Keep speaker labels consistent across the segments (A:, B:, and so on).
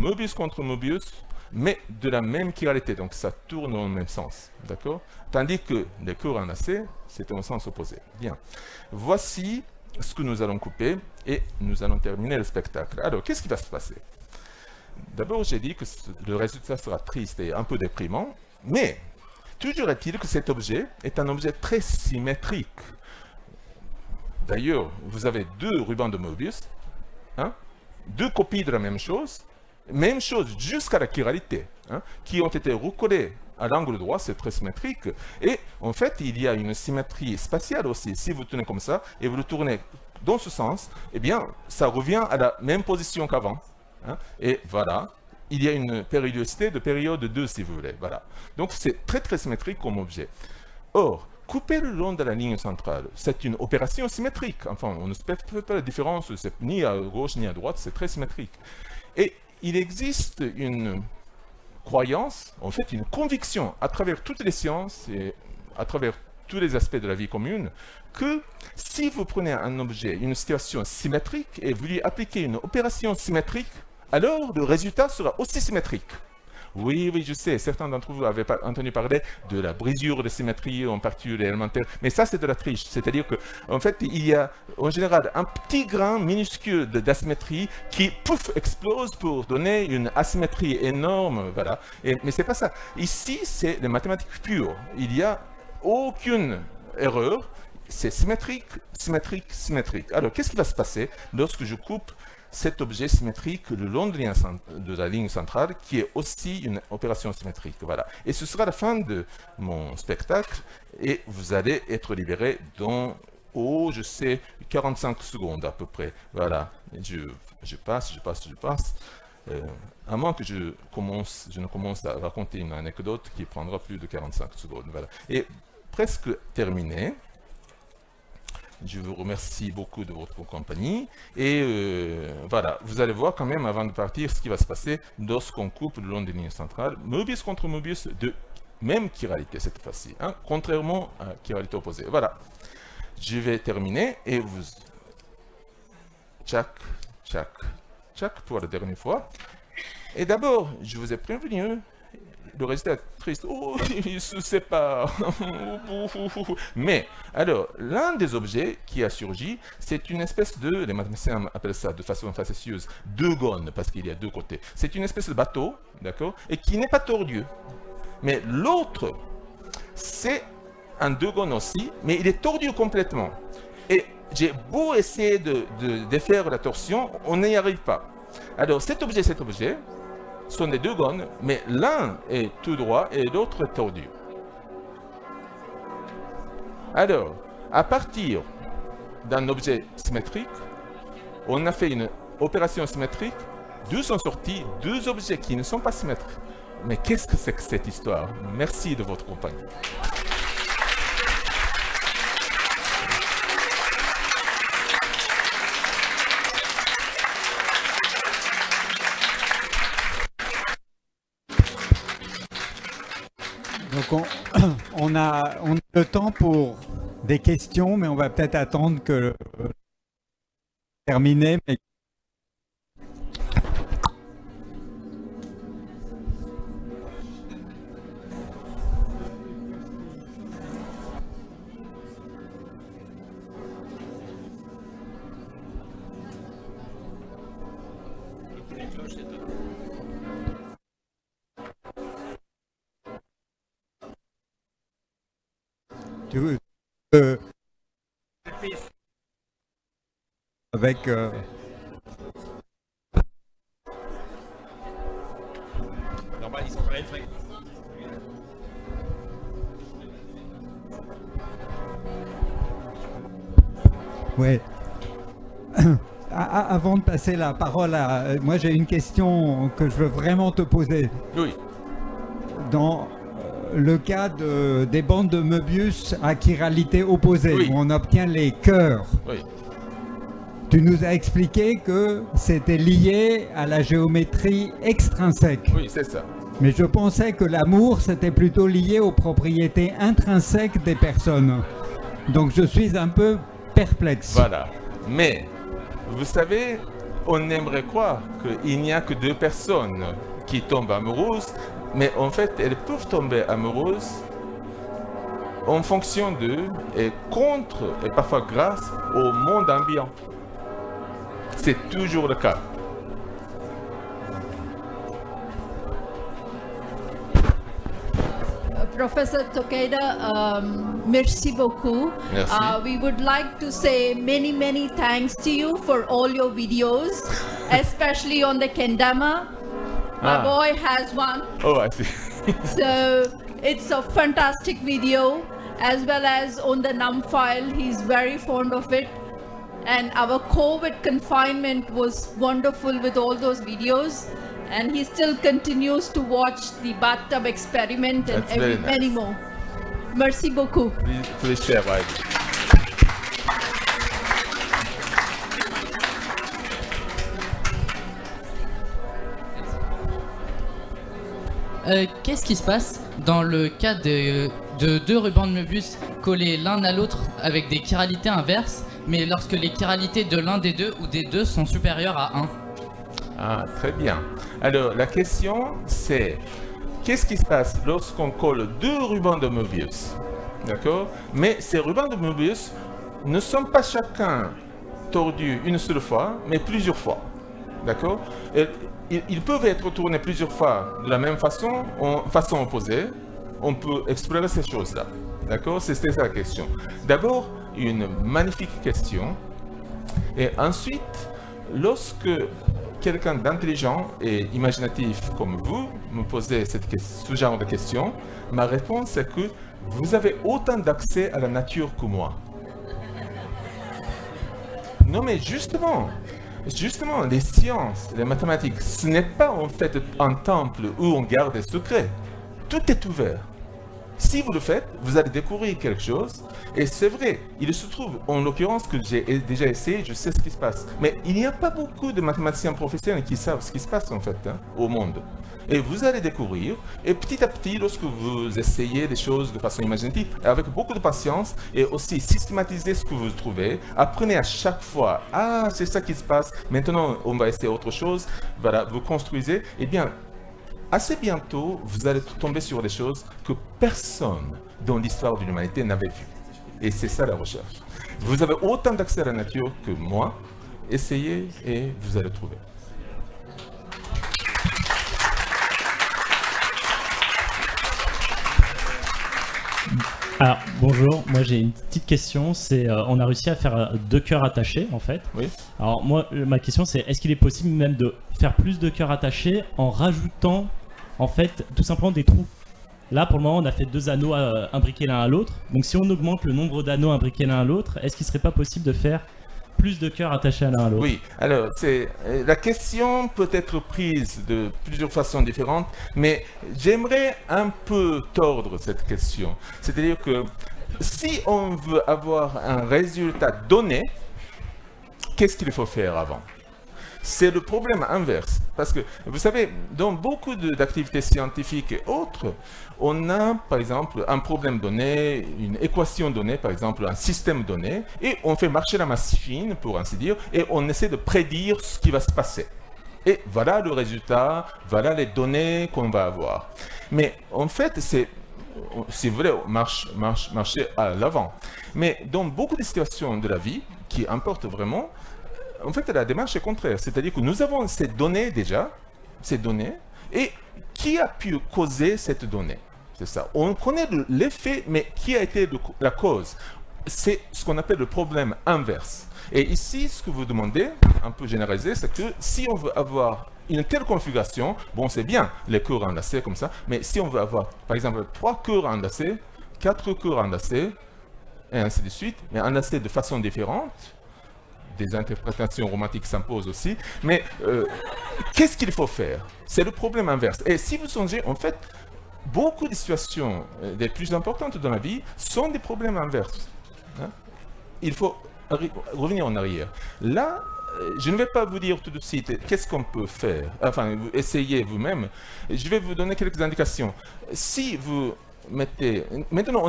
A: Mobius contre Mobius, mais de la même chiralité, donc ça tourne dans le même sens, d'accord? Tandis que les cours en AC, c'est au sens opposé. Bien. Voici ce que nous allons couper et nous allons terminer le spectacle. Alors, qu'est-ce qui va se passer? D'abord, j'ai dit que le résultat sera triste et un peu déprimant, mais toujours est-il que cet objet est un objet très symétrique. D'ailleurs, vous avez deux rubans de Mobius, hein, deux copies de la même chose, même chose jusqu'à la chiralité, hein, qui ont été recollées à l'angle droit, c'est très symétrique. Et en fait, il y a une symétrie spatiale aussi. Si vous tenez comme ça et vous le tournez dans ce sens, eh bien, ça revient à la même position qu'avant. Hein. et voilà, il y a une périodicité de période 2, si vous voulez. Voilà. Donc, c'est très, très symétrique comme objet. Or, couper le long de la ligne centrale, c'est une opération symétrique. Enfin, on ne fait pas la différence, ni à gauche ni à droite, c'est très symétrique. Et il existe une croyance, en fait une conviction à travers toutes les sciences et à travers tous les aspects de la vie commune, que si vous prenez un objet, une situation symétrique, et vous lui appliquez une opération symétrique, alors le résultat sera aussi symétrique. Oui, oui, je sais, certains d'entre vous avaient entendu parler de la brisure de symétrie en particules élémentaires, mais ça, c'est de la triche. C'est-à-dire qu'en en fait, il y a en général un petit grain minuscule d'asymétrie qui, pouf, explose pour donner une asymétrie énorme. Voilà. Et, mais c'est pas ça. Ici, c'est les mathématiques pures. Il n'y a aucune erreur. C'est symétrique, symétrique, symétrique. Alors, qu'est-ce qui va se passer lorsque je coupe cet objet symétrique le long de la ligne centrale, qui est aussi une opération symétrique. Voilà. Et ce sera la fin de mon spectacle, et vous allez être libéré dans, oh, je sais, 45 secondes à peu près. Voilà. Je, passe, je passe, je passe. Euh, à moins que je, commence, je ne commence à raconter une anecdote qui prendra plus de 45 secondes. Voilà. Et presque terminé. Je vous remercie beaucoup de votre compagnie. Et euh, voilà, vous allez voir quand même avant de partir ce qui va se passer lorsqu'on coupe le long des lignes centrales. Mobius contre Mobius de même chiralité cette fois-ci, hein, contrairement à chiralité opposée. Voilà. Je vais terminer et vous... Tchac, tchac, tchac pour la dernière fois. Et d'abord, je vous ai prévenu le résultat triste. Oh, ils se séparent. Mais, alors, l'un des objets qui a surgi, c'est une espèce de, les mathématiciens appellent ça de façon facétieuse, deux gones, parce qu'il y a deux côtés. C'est une espèce de bateau, d'accord, et qui n'est pas tordu. Mais l'autre, c'est un deux gones aussi, mais il est tordu complètement. Et j'ai beau essayer de, de, de faire la torsion, on n'y arrive pas. Alors, cet objet, cet objet, sont des deux gones, mais l'un est tout droit et l'autre tordu. Alors, à partir d'un objet symétrique, on a fait une opération symétrique, deux sont sortis deux objets qui ne sont pas symétriques. Mais qu'est-ce que c'est que cette histoire? Merci de votre compagnie.
B: on, a, on a le temps pour des questions, mais on va peut-être attendre que terminer. Mais Euh, avec euh, Normal, ils sont très très. Ouais. Avant de passer la parole à... Euh, moi, j'ai une question que je veux vraiment te poser.
A: Oui.
B: Dans le cas des bandes de Möbius à chiralité opposée, où on obtient les cœurs. Tu nous as expliqué que c'était lié à la géométrie extrinsèque.
A: Oui, c'est ça.
B: Mais je pensais que l'amour, c'était plutôt lié aux propriétés intrinsèques des personnes. Donc je suis un peu perplexe.
A: Voilà. Mais, vous savez, on aimerait croire qu'il n'y a que deux personnes qui tombent amoureuses, mais en fait, elles peuvent tomber amoureuses en fonction d'eux et contre et parfois grâce au monde ambiant. C'est toujours le cas.
C: Professor Tokeda, um, merci beaucoup.
A: Merci.
C: Uh, we would like to say many, many thanks to you for all your videos, especially on the kendama. My
A: Ah.
C: boy has one.
A: Oh, I see.
C: So it's a fantastic video, as well as on the num file. He's very fond of it. And our COVID confinement was wonderful with all those videos. And he still continues to watch the bathtub experiment and
A: That's
C: every, many more. Merci beaucoup.
A: please, please share, right?
D: Euh, Qu'est-ce qui se passe dans le cas de, de deux rubans de Möbius collés l'un à l'autre avec des chiralités inverses, mais lorsque les chiralités de l'un des deux ou des deux sont supérieures à 1
A: Ah, très bien. Alors, la question, c'est qu'est-ce qui se passe lorsqu'on colle deux rubans de Möbius? D'accord? Mais ces rubans de Möbius ne sont pas chacun tordus une seule fois, mais plusieurs fois. D'accord ils, peuvent être tournés plusieurs fois de la même façon, en façon opposée. On peut explorer ces choses-là. D'accord C'était ça la question. D'abord, une magnifique question. Et ensuite, lorsque quelqu'un d'intelligent et imaginatif comme vous me posez cette, ce genre de questions, ma réponse est que vous avez autant d'accès à la nature que moi. Non mais justement, justement, les sciences, les mathématiques, ce n'est pas en fait un temple où on garde des secrets. Tout est ouvert. Si vous le faites, vous allez découvrir quelque chose. Et c'est vrai, il se trouve, en l'occurrence, que j'ai déjà essayé, je sais ce qui se passe. Mais il n'y a pas beaucoup de mathématiciens professionnels qui savent ce qui se passe en fait hein, au monde. Et vous allez découvrir, et petit à petit, lorsque vous essayez des choses de façon imaginative, avec beaucoup de patience, et aussi systématiser ce que vous trouvez, apprenez à chaque fois, ah, c'est ça qui se passe, maintenant on va essayer autre chose, voilà, vous construisez, eh bien, assez bientôt, vous allez tomber sur des choses que personne dans l'histoire de l'humanité n'avait vues. Et c'est ça la recherche. Vous avez autant d'accès à la nature que moi. Essayez et vous allez trouver.
E: Alors bonjour, moi j'ai une petite question, c'est euh, on a réussi à faire euh, deux cœurs attachés en fait.
A: Oui.
E: Alors moi euh, ma question c'est est-ce qu'il est possible même de faire plus de cœurs attachés en rajoutant en fait tout simplement des trous? Là pour le moment on a fait deux anneaux euh, imbriqués l'un à l'autre, donc si on augmente le nombre d'anneaux imbriqués l'un à l'autre, est-ce qu'il serait pas possible de faire plus de cœurs attachés à l'un à l'autre
A: Oui, alors c'est euh, la question peut être prise de plusieurs façons différentes, mais j'aimerais un peu tordre cette question. C'est-à-dire que si on veut avoir un résultat donné, qu'est-ce qu'il faut faire avant? C'est le problème inverse. Parce que, vous savez, dans beaucoup d'activités scientifiques et autres, on a, par exemple, un problème donné, une équation donnée, par exemple, un système donné, et on fait marcher la machine, pour ainsi dire, et on essaie de prédire ce qui va se passer. Et voilà le résultat, voilà les données qu'on va avoir. Mais en fait, c'est si vous voulez, marche, marche, marcher à l'avant. Mais dans beaucoup de situations de la vie qui importent vraiment, en fait, la démarche est contraire. C'est-à-dire que nous avons ces données déjà, ces données, et qui a pu causer cette donnée? C'est ça. On connaît le- l'effet, mais qui a été la cause? C'est ce qu'on appelle le problème inverse. Et ici, ce que vous demandez, un peu généralisé, c'est que si on veut avoir une telle configuration, bon, c'est bien, les cœurs enlacés comme ça, mais si on veut avoir, par exemple, trois cœurs enlacés, quatre cœurs enlacés, et ainsi de suite, mais enlacés de façon différente, des interprétations romantiques s'imposent aussi. Mais euh, qu'est-ce qu'il faut faire? C'est le problème inverse. Et si vous songez, en fait, beaucoup de situations euh, les plus importantes dans la vie sont des problèmes inverses. hein. Il faut revenir en arrière. Là, euh, je ne vais pas vous dire tout de suite qu'est-ce qu'on peut faire. Enfin, essayez vous-même. Je vais vous donner quelques indications. Si vous. Maintenant,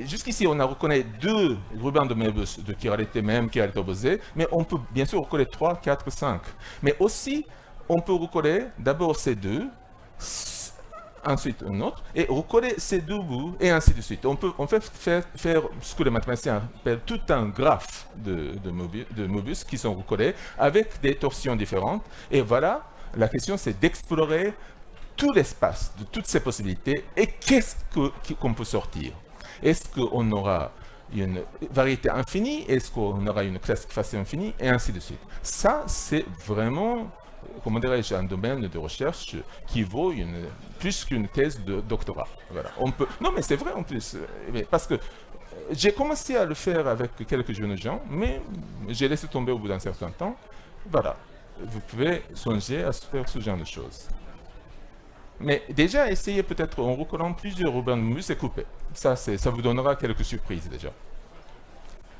A: jusqu'ici, on a reconnu deux rubans de Möbius de chiralité même, chiralité opposée, mais on peut bien sûr reconnaître 3, 4, 5. Mais aussi, on peut reconnaître d'abord ces deux, ensuite un autre, et recoller ces deux bouts, et ainsi de suite. On peut on fait faire, ce que les mathématiciens appellent tout un graphe de, de, Mobius, qui sont recollés avec des torsions différentes. Et voilà, la question c'est d'explorer tout l'espace de toutes ces possibilités et qu'est-ce qu'on peut sortir? Est-ce qu'on aura une variété infinie? Est-ce qu'on aura une classification infinie? Et ainsi de suite. Ça, c'est vraiment comment dirais-je, un domaine de recherche qui vaut plus qu'une thèse de doctorat. Voilà. On peut, non, mais c'est vrai en plus, parce que j'ai commencé à le faire avec quelques jeunes gens, mais j'ai laissé tomber au bout d'un certain temps. Voilà, vous pouvez songer à faire ce genre de choses. Mais déjà, essayez peut-être en recollant plusieurs rubans de mus et couper. Ça, ça vous donnera quelques surprises déjà.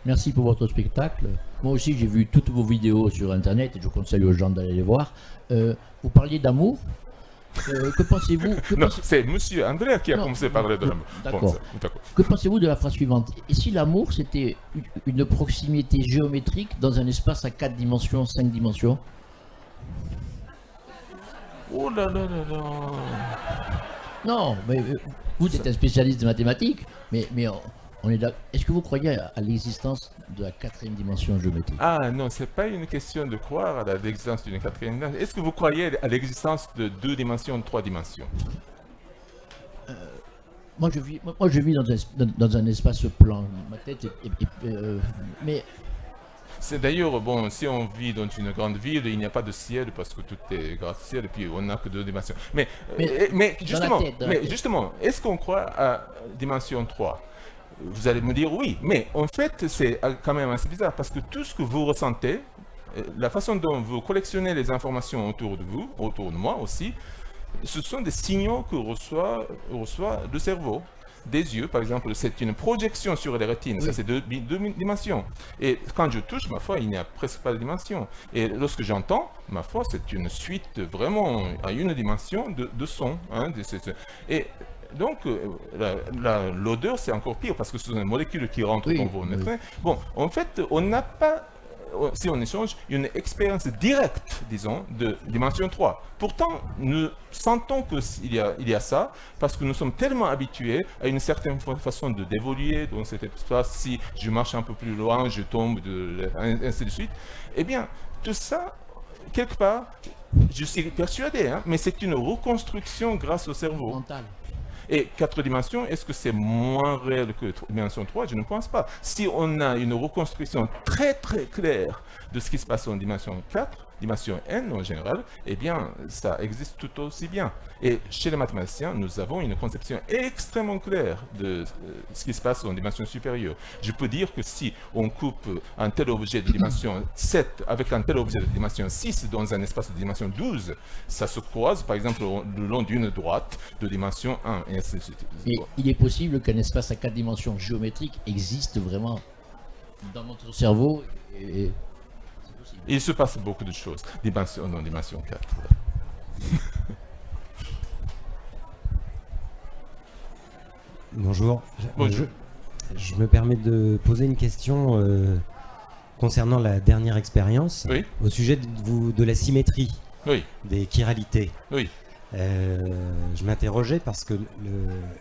F: Merci pour votre spectacle. Moi aussi, j'ai vu toutes vos vidéos sur Internet et je conseille aux gens d'aller les voir. Euh, vous parliez d'amour? Euh, que pensez-vous?
A: Non, c'est Monsieur André qui a commencé à parler de l'amour.
F: D'accord. que pensez-vous de la phrase suivante? Et si l'amour, c'était une proximité géométrique dans un espace à 4 dimensions, 5 dimensions?
A: Oh là là là là
F: Non, mais euh, vous êtes un spécialiste de mathématiques, mais, mais est-ce que vous croyez à, l'existence de la quatrième dimension géométrique?
A: Ah non, c'est pas une question de croire à l'existence d'une quatrième dimension. Est-ce que vous croyez à l'existence de deux dimensions, de trois dimensions?
F: Euh, moi, je vis, moi, je vis dans un, dans, un espace plan. Ma tête est, euh, mais
A: c'est d'ailleurs, bon, si on vit dans une grande ville, il n'y a pas de ciel parce que tout est gratte-ciel et puis on n'a que deux dimensions. Mais, mais, euh, justement, mais justement, est-ce qu'on croit à dimension 3 vous allez me dire oui, mais en fait, c'est quand même assez bizarre parce que tout ce que vous ressentez, euh, la façon dont vous collectionnez les informations autour de vous, autour de moi aussi, ce sont des signaux que reçoit, reçoit le cerveau. Des yeux, par exemple, c'est une projection sur les rétines, ça c'est deux, dimensions. Et quand je touche, ma foi, il n'y a presque pas de dimension. Et lorsque j'entends, ma foi, c'est une suite vraiment à une dimension de, de son. Hein, et donc, euh, l'odeur, c'est encore pire parce que ce sont des molécules qui rentrent dans vos oui. Bon, en fait, on n'a pas, si on échange, une expérience directe, disons, de dimension 3. Pourtant, nous sentons qu'il y, a, il y a ça parce que nous sommes tellement habitués à une certaine façon de d'évoluer dans cet espace. Si je marche un peu plus loin, je tombe, de, ainsi de suite. Eh bien, tout ça, quelque part, je suis persuadé, hein, mais c'est une reconstruction grâce au cerveau. Et quatre dimensions, est-ce que c'est moins réel que dimension 3 Je ne pense pas. Si on a une reconstruction très très claire de ce qui se passe en dimension 4, dimension n en général, eh bien, ça existe tout aussi bien. Et chez les mathématiciens, nous avons une conception extrêmement claire de euh, ce qui se passe en dimension supérieure. Je peux dire que si on coupe un tel objet de dimension 7 avec un tel objet de dimension 6 dans un espace de dimension 12, ça se croise par exemple le long d'une droite de dimension 1 et ainsi de suite.
F: Et il est possible qu'un espace à 4 dimensions géométriques existe vraiment dans notre cerveau et
A: il se passe beaucoup de choses, dimension, non, dimension 4.
G: Bonjour. Bonjour. Je, me permets de poser une question euh, concernant la dernière expérience au sujet de, de la symétrie des chiralités.
A: Oui.
G: Euh, je m'interrogeais parce que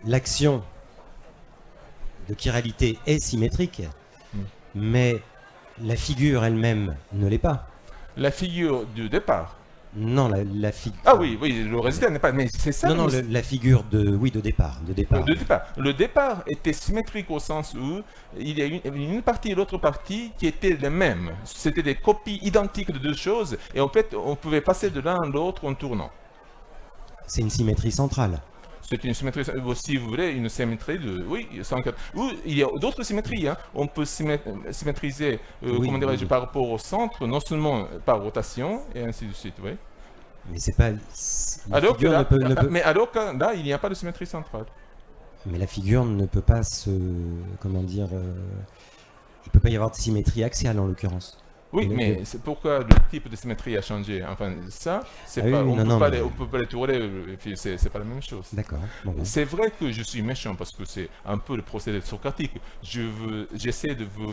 G: l'action de chiralité est symétrique, mm. mais la figure elle-même ne l'est pas.
A: La figure du départ
G: non, la, figure.
A: Ah oui, oui, le résultat n'est pas. Mais c'est ça.
G: Non, non, la figure de, oui, de départ, de départ.
A: De départ. Le départ était symétrique au sens où il y a une, une partie et l'autre partie qui étaient les mêmes. C'était des copies identiques de deux choses, et en fait, on pouvait passer de l'un à l'autre en tournant.
G: C'est une symétrie centrale.
A: C'est une symétrie, si vous voulez, une symétrie de, oui, 104. Ou il y a d'autres symétries. Hein. On peut symétriser, euh, comment par rapport au centre, non seulement par rotation, et ainsi de suite, oui.
G: Mais c'est pas.
A: Alors que là, Mais alors que là, il n'y a pas de symétrie centrale.
G: Mais la figure ne peut pas se. Comment dire. Euh, il ne peut pas y avoir de symétrie axiale en l'occurrence.
A: Oui, mais c'est pourquoi le type de symétrie a changé. Enfin, ça, c'est
G: ah
A: pas,
G: oui,
A: on,
G: non,
A: peut pas les, tourner, c'est pas la même chose.
G: D'accord. Bon, bon.
A: C'est vrai que je suis méchant parce que c'est un peu le procédé socratique. Je veux, j'essaie de vous